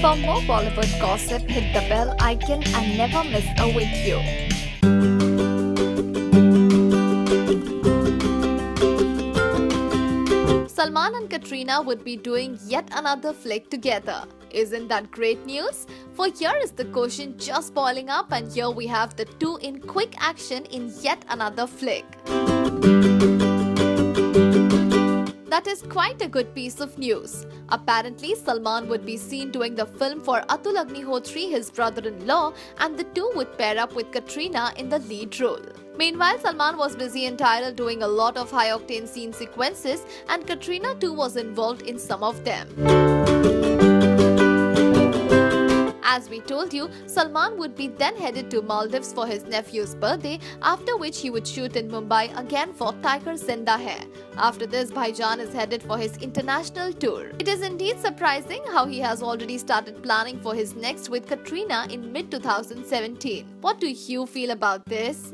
For more Bollywood gossip, hit the bell icon and never miss a video. Salman and Katrina would be doing yet another flick together. Isn't that great news? For here is the question just boiling up, and here we have the two in quick action in yet another flick. That is quite a good piece of news. Apparently, Salman would be seen doing the film for Atul Agnihotri, his brother-in-law, and the two would pair up with Katrina in the lead role. Meanwhile, Salman was busy in Tyrol doing a lot of high-octane scene sequences, and Katrina too was involved in some of them. As we told you, Salman would be then headed to Maldives for his nephew's birthday, after which he would shoot in Mumbai again for Tiger Zinda Hai. After this, Bhaijan is headed for his international tour. It is indeed surprising how he has already started planning for his next with Katrina in mid 2017. What do you feel about this?